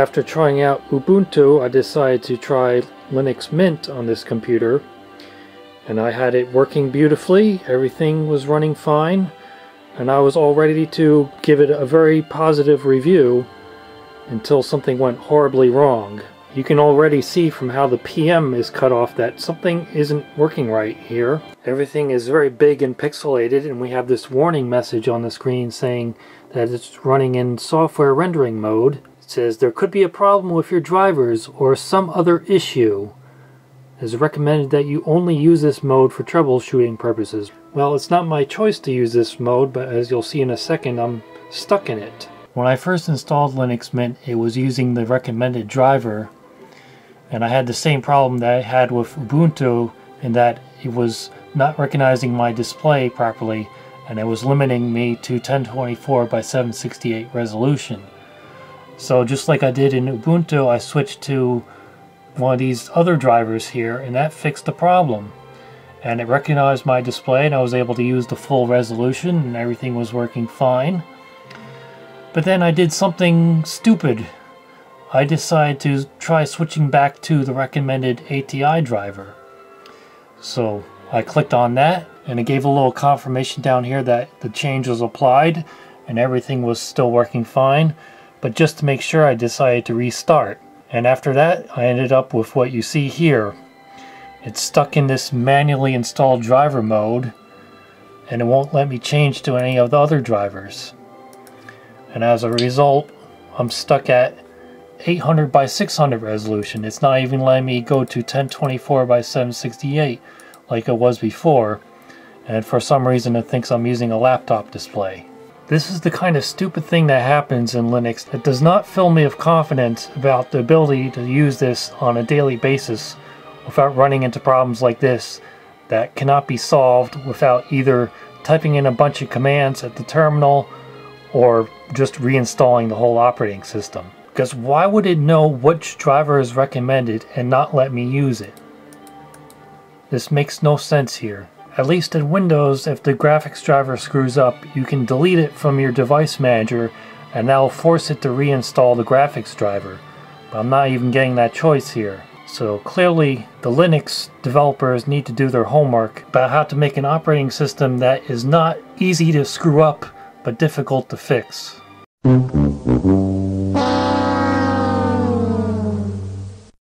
After trying out Ubuntu, I decided to try Linux Mint on this computer. And I had it working beautifully, everything was running fine, and I was all ready to give it a very positive review until something went horribly wrong. You can already see from how the PM is cut off that something isn't working right here. Everything is very big and pixelated and we have this warning message on the screen saying that it's running in software rendering mode. Says there could be a problem with your drivers or some other issue. It is recommended that you only use this mode for troubleshooting purposes. Well, it's not my choice to use this mode, but as you'll see in a second, I'm stuck in it. When I first installed Linux Mint, it was using the recommended driver, and I had the same problem that I had with Ubuntu in that it was not recognizing my display properly, and it was limiting me to 1024 by 768 resolution. So just like I did in Ubuntu, I switched to one of these other drivers here, and that fixed the problem. And it recognized my display, and I was able to use the full resolution, and everything was working fine. But then I did something stupid. I decided to try switching back to the recommended ATI driver. So I clicked on that and it gave a little confirmation down here that the change was applied and everything was still working fine. But just to make sure I decided to restart. And after that I ended up with what you see here. It's stuck in this manually installed driver mode and it won't let me change to any of the other drivers and as a result I'm stuck at 800 by 600 resolution. It's not even letting me go to 1024 by 768 like it was before and for some reason it thinks I'm using a laptop display. This is the kind of stupid thing that happens in Linux that does not fill me with confidence about the ability to use this on a daily basis without running into problems like this that cannot be solved without either typing in a bunch of commands at the terminal or just reinstalling the whole operating system. Because why would it know which driver is recommended and not let me use it? This makes no sense here. At least in Windows, if the graphics driver screws up, you can delete it from your device manager and that will force it to reinstall the graphics driver. But I'm not even getting that choice here. So clearly, the Linux developers need to do their homework about how to make an operating system that is not easy to screw up but difficult to fix.